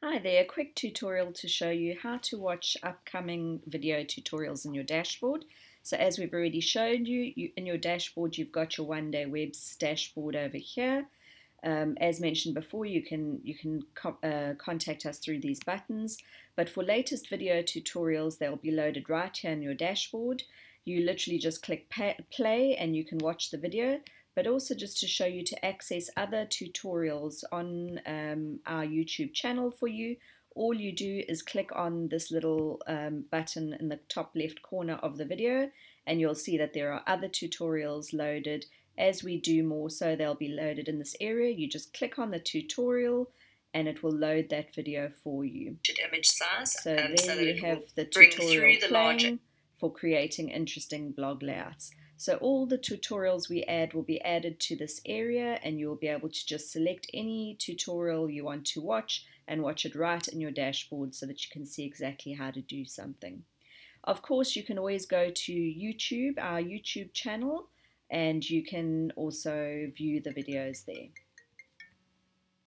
Hi there, quick tutorial to show you how to watch upcoming video tutorials in your dashboard. So as we've already showed you, you in your dashboard you've got your One Day Webs dashboard over here. Um, as mentioned before, you can you can co uh, contact us through these buttons. But for latest video tutorials, they'll be loaded right here in your dashboard. You literally just click play and you can watch the video but also just to show you to access other tutorials on um, our YouTube channel for you. All you do is click on this little um, button in the top left corner of the video and you'll see that there are other tutorials loaded. As we do more so, they'll be loaded in this area. You just click on the tutorial and it will load that video for you. Image size. So um, there so you have the tutorial the playing for creating interesting blog layouts. So all the tutorials we add will be added to this area and you'll be able to just select any tutorial you want to watch and watch it right in your dashboard so that you can see exactly how to do something. Of course, you can always go to YouTube, our YouTube channel, and you can also view the videos there.